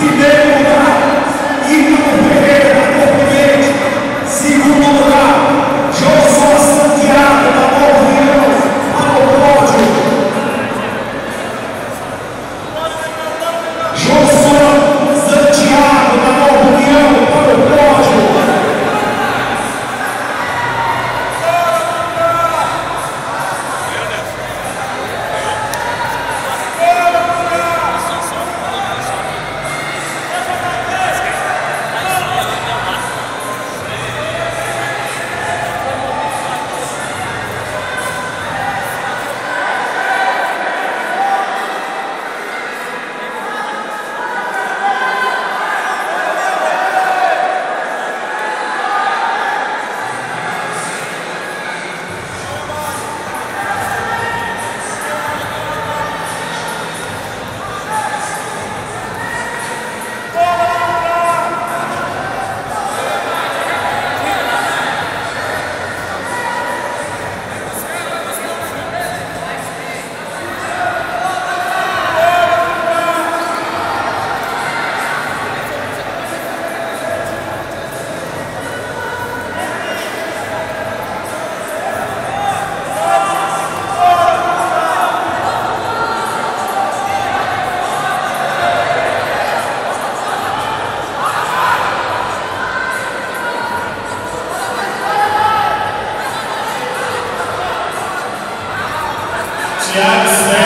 e Deus Yes.